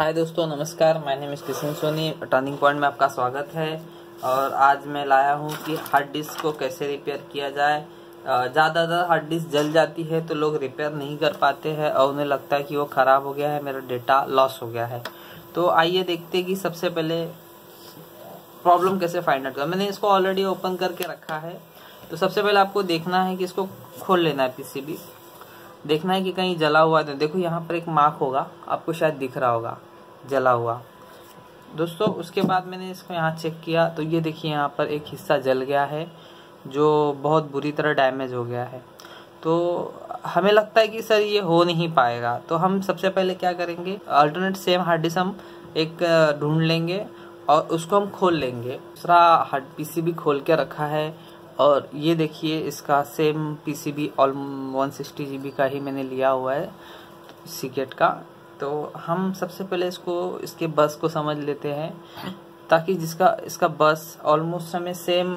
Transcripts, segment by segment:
हाय दोस्तों, नमस्कार। मैं name is Kishan Soni. Turning point में आपका स्वागत है। और आज मैं लाया हूँ कि हार्ड डिस्क को कैसे रिपेयर किया जाए। ज़्यादातर हार्ड डिस्क जल जाती है तो लोग रिपेयर नहीं कर पाते हैं और उन्हें लगता है कि वो ख़राब हो गया है, मेरा डेटा लॉस हो गया है। तो आइए देखते हैं कि सबसे पहले प्रॉब्लम कैसे फाइंड आउट कर। मैंने इसको ऑलरेडी ओपन करके रखा है। तो सबसे पहले आपको देखना है कि इसको खोल लेना है पीसीबी देखना है कि कहीं जला हुआ है। देखो, यहाँ पर एक मार्क होगा। आपको शायद दिख रहा होगा। जला हुआ। दोस्तों, उसके बाद मैंने इसको यहाँ चेक किया तो ये देखिए यहाँ पर एक हिस्सा जल गया है, जो बहुत बुरी तरह डैमेज हो गया है। तो हमें लगता है कि सर ये हो नहीं पाएगा। तो हम सबसे पहले क्या करेंगे अल्टरनेट सेम हार्ड डिस्क हम एक ढूंढ लेंगे और उसको हम खोल लेंगे। दूसरा हार्ड पीसी भी खोल के रखा है और ये देखिए, इसका same PCB all one sixty G का ही मैंने लिया हुआ है सीकेट का। तो हम सबसे पहले इसको, इसके बस को समझ लेते हैं, ताकि जिसका, इसका बस ऑलमोस्ट हमें सेम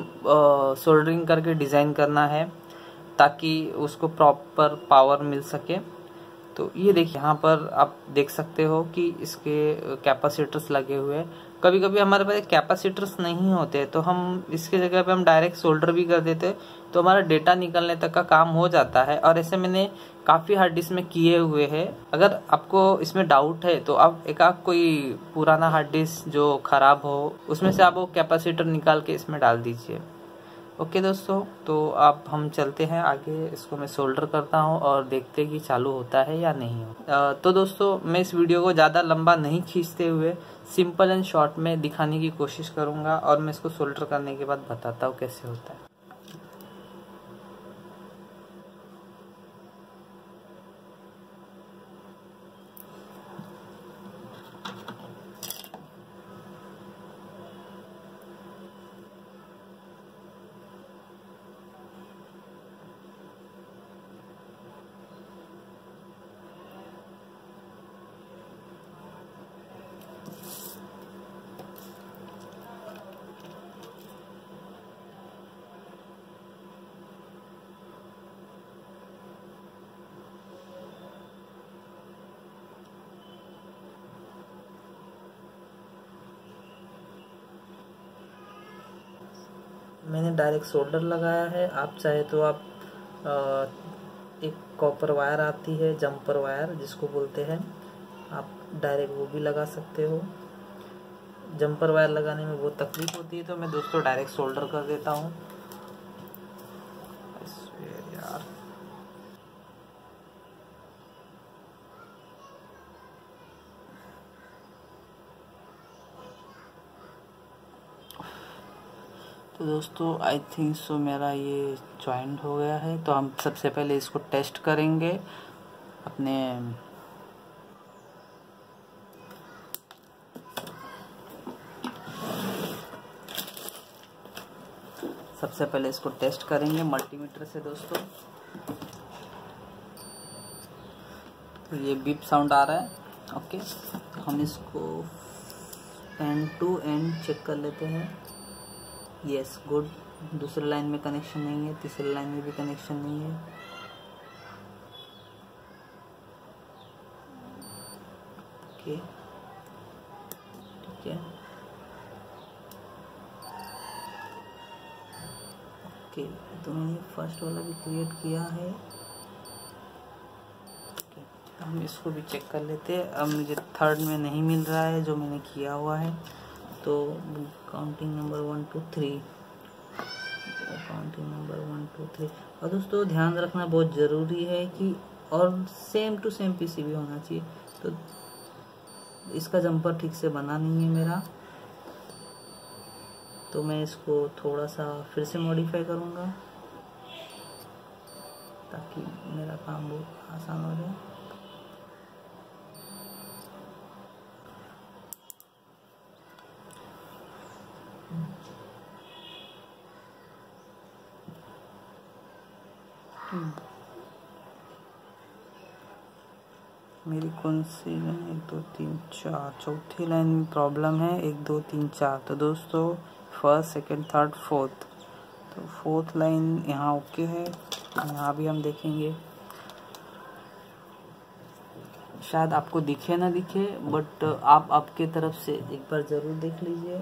सोल्डरिंग करके डिज़ाइन करना है, ताकि उसको प्रॉपर पावर मिल सके। तो ये देखिए, यहाँ पर आप देख सकते हो कि इसके कैपेसिटर्स लगे हुए कभी कभी हमारे पास कैपेसिटर्स नहीं होते तो हम इसके जगह पे हम डायरेक्ट सोल्डर भी कर देते तो हमारा डेटा निकलने तक का काम हो जाता है। और ऐसे मैंने काफ़ी हार्ड डिस्क में किए हुए हैं। अगर आपको इसमें डाउट है तो आप एक कोई पुराना हार्ड डिस्क जो खराब हो, उसमें से आप वो कैपेसिटर निकाल के इसमें डाल दीजिए। ओके दोस्तों तो आप हम चलते हैं आगे। इसको मैं सोल्डर करता हूँ और देखते हैं कि चालू होता है या नहीं आ, तो दोस्तों मैं इस वीडियो को ज़्यादा लंबा नहीं खींचते हुए सिंपल एंड शॉर्ट में दिखाने की कोशिश करूँगा और मैं इसको सोल्डर करने के बाद बताता हूँ कैसे होता है। मैंने डायरेक्ट सोल्डर लगाया है। आप चाहे तो आप एक कॉपर वायर आती है जंपर वायर जिसको बोलते हैं, आप डायरेक्ट वो भी लगा सकते हो। जंपर वायर लगाने में बहुत तकलीफ़ होती है तो मैं दोस्तों डायरेक्ट सोल्डर कर देता हूँ। तो दोस्तों आई थिंक सो मेरा ये ज्वाइंट हो गया है। तो हम सबसे पहले इसको टेस्ट करेंगे अपने सबसे पहले इसको टेस्ट करेंगे मल्टीमीटर से दोस्तों। तो ये बीप साउंड आ रहा है। ओके हम इसको एंड टू एंड चेक कर लेते हैं। यस गुड दूसरे लाइन में कनेक्शन नहीं है, तीसरे लाइन में भी कनेक्शन नहीं है। ओके ठीक है। ओके तो मैंने फ़र्स्ट वाला भी क्रिएट किया है। हम इसको भी चेक कर लेते हैं। अब मुझे थर्ड में नहीं मिल रहा है, जो मैंने किया हुआ है। तो counting number one two three counting number one two three और दोस्तों, ध्यान रखना बहुत ज़रूरी है कि और सेम टू सेम पीसीबी होना चाहिए। तो इसका जंपर ठीक से बना नहीं है मेरा। तो मैं इसको थोड़ा सा फिर से मॉडिफाई करूँगा ताकि मेरा काम बहुत आसान हो जाए। मेरी कौन सी लाइन? एक, दो, तीन, चार। चौथी लाइन में प्रॉब्लम है। एक, दो, तीन, चार। तो दोस्तों फ़र्स्ट सेकंड थर्ड फोर्थ तो फोर्थ लाइन यहाँ ओके है। यहाँ भी हम देखेंगे। शायद आपको दिखे ना दिखे बट आप आपके तरफ़ से एक बार ज़रूर देख लीजिए।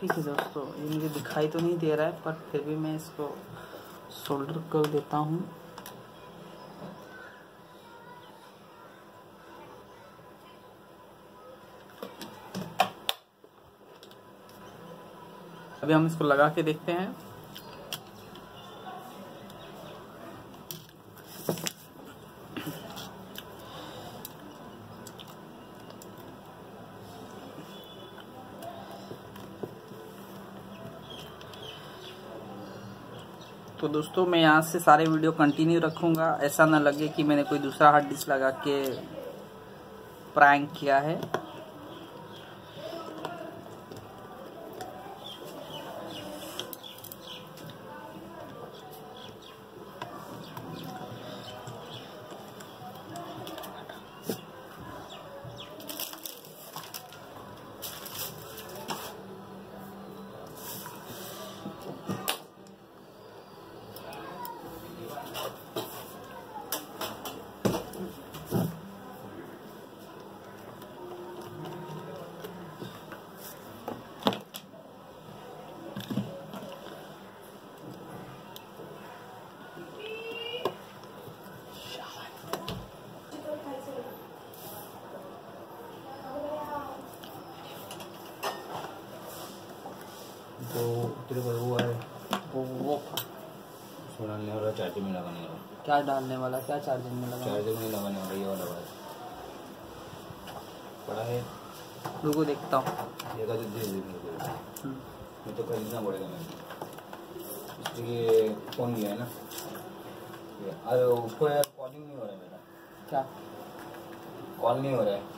ठीक है दोस्तों, ये मुझे दिखाई तो नहीं दे रहा है, पर फिर भी मैं इसको सोल्डर कर देता हूँ। अभी हम इसको लगा के देखते हैं। दोस्तों, मैं यहाँ से सारे वीडियो कंटिन्यू रखूँगा। ऐसा ना लगे कि मैंने कोई दूसरा हार्ड डिस्क लगा के प्रैंक किया है। तो तेरे को वो है वो वो उसमें डालने वाला चार्जिंग में लगाने वाला। क्या डालने वाला क्या चार्जिंग में लगा चार्जर में लगाने वाला ये वाला वाला पड़ा है। रुको देखता हूँ। ये का दे दे मेरे को। हम्म, मैं तो खरीदना पड़ेगा मेरे इसलिए फ़ोन लिया है ना? अरे उसको यार कॉलिंग नहीं हो रहा है मेरा। क्या? कॉल नहीं हो रहा है।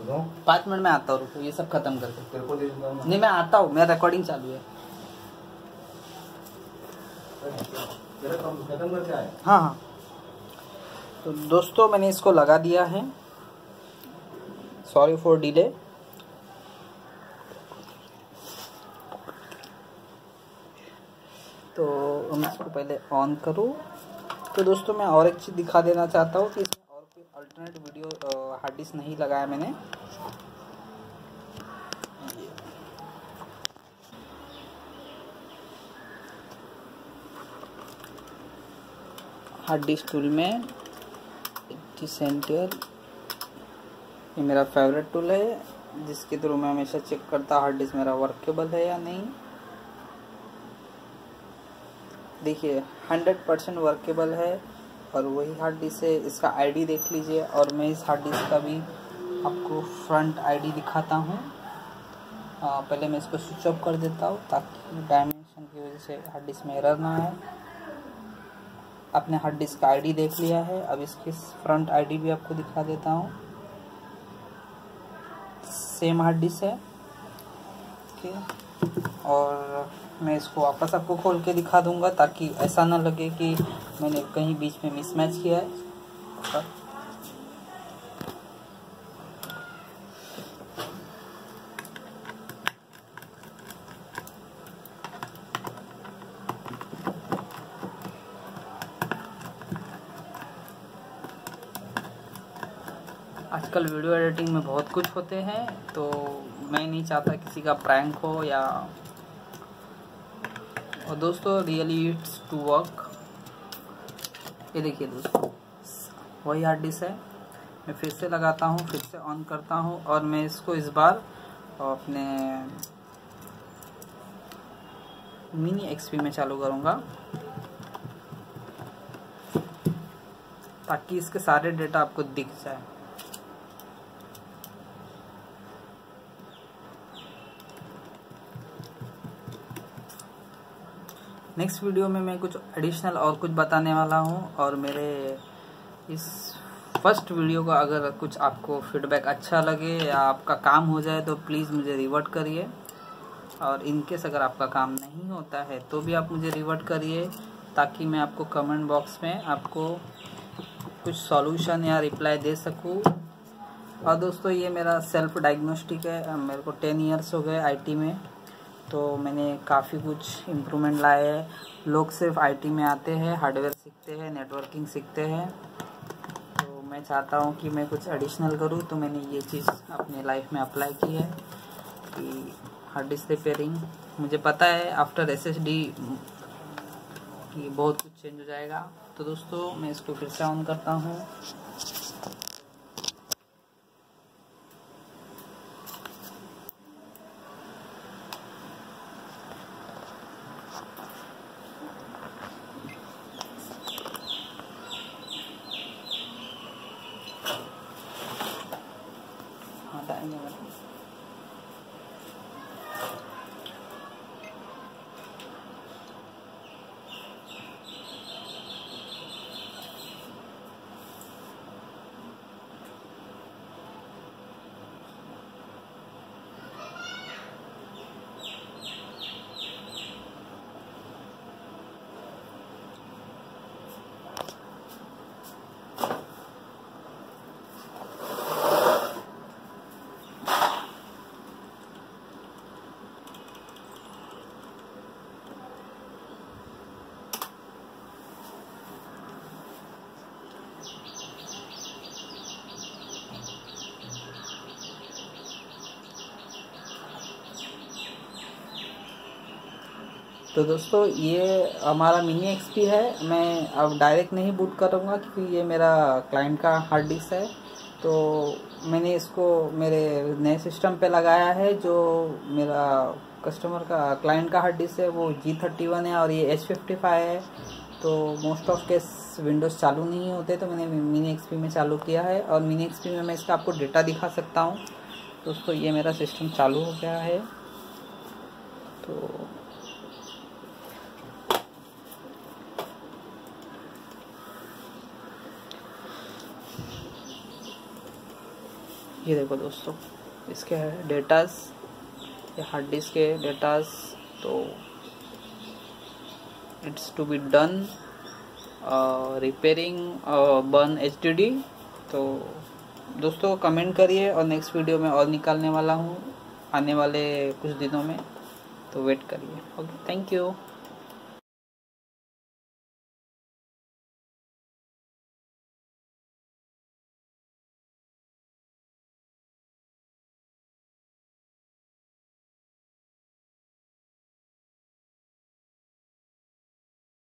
पाँच मिनट में आता हूँ रुको ये सब खत्म करके नहीं मैं आता हूँ मेरा रिकॉर्डिंग चालू है। हाँ हाँ। तो दोस्तों मैंने इसको लगा दिया है। सॉरी फॉर डिले तो मैं इसको पहले ऑन करूँ। तो दोस्तों मैं और एक चीज़ दिखा देना चाहता हूँ कि अल्टरनेट वीडियो हार्ड डिस्क नहीं लगाया मैंने। हार्ड डिस्क टूल में सेंटर ये मेरा फेवरेट टूल है, जिसके थ्रू मैं हमेशा चेक करता हार्ड डिस्क मेरा वर्केबल है या नहीं। देखिए हंड्रेड परसेंट वर्केबल है। और वही हार्ड डिस्क है, इसका आईडी देख लीजिए और मैं इस हार्ड डिस्क का भी आपको फ्रंट आईडी दिखाता हूँ। पहले मैं इसको स्विच ऑफ़ कर देता हूँ ताकि डायमेंशन की वजह से हार्ड डिस्क में एरर ना आए। आपने हार्ड डिस्क का आईडी देख लिया है, अब इसकी फ्रंट आईडी भी आपको दिखा देता हूँ। सेम हार्ड डिस्क है। ठीक है। और मैं इसको वापस आपको खोल के दिखा दूँगा ताकि ऐसा ना लगे कि मैंने कहीं बीच में मिसमैच किया है। आजकल वीडियो एडिटिंग में बहुत कुछ होते हैं तो मैं नहीं चाहता किसी का प्रैंक हो या और दोस्तों रियली इट्स टू वर्क ये देखिए दोस्तों वही हार्ड डिस्क है। मैं फिर से लगाता हूँ, फिर से ऑन करता हूँ और मैं इसको इस बार अपने मिनी एक्सपी में चालू करूँगा। ताकि इसके सारे डेटा आपको दिख जाए। नेक्स्ट वीडियो में मैं कुछ एडिशनल और कुछ बताने वाला हूँ और मेरे इस फ़र्स्ट वीडियो का अगर कुछ आपको फीडबैक अच्छा लगे या आपका काम हो जाए तो प्लीज़ मुझे रिवर्ट करिए। और इनकेस अगर आपका काम नहीं होता है तो भी आप मुझे रिवर्ट करिए ताकि मैं आपको कमेंट बॉक्स में आपको कुछ सॉल्यूशन या रिप्लाई दे सकूँ। और दोस्तों, ये मेरा सेल्फ डायग्नोस्टिक है। मेरे को टेन इयर्स हो गए आईटी में। तो मैंने काफ़ी कुछ इम्प्रूवमेंट लाए है। लोग सिर्फ़ आईटी में आते हैं हार्डवेयर सीखते हैं नेटवर्किंग सीखते हैं। तो मैं चाहता हूँ कि मैं कुछ एडिशनल करूँ तो मैंने ये चीज़ अपने लाइफ में अप्लाई की है कि हार्ड डिस्क रिपेयरिंग मुझे पता है आफ्टर एस एस डी कि बहुत कुछ चेंज हो जाएगा। तो दोस्तों, मैं इसको फिर से ऑन करता हूँ। तो दोस्तों, ये हमारा मिनी एक्सपी है। मैं अब डायरेक्ट नहीं बूट करूँगा क्योंकि ये मेरा क्लाइंट का हार्ड डिस्क है। तो मैंने इसको मेरे नए सिस्टम पे लगाया है, जो मेरा कस्टमर का क्लाइंट का हार्ड डिस्क है। वो जी थर्टी वन है और ये एच फिफ्टी फाइव है। तो मोस्ट ऑफ़ केस विंडोज़ चालू नहीं होते तो मैंने मिनी एक्सपी में चालू किया है। और मिनी एक्सपी में मैं इसका आपको डेटा दिखा सकता हूँ। दोस्तों, ये मेरा सिस्टम चालू हो गया है। तो ये देखो दोस्तों, इसके डेटास ये हार्ड डिस्क के डेटास तो it's to be done repairing burn HDD तो दोस्तों कमेंट करिए और नेक्स्ट वीडियो में और निकालने वाला हूँ, आने वाले कुछ दिनों में तो वेट करिए। Okay thank you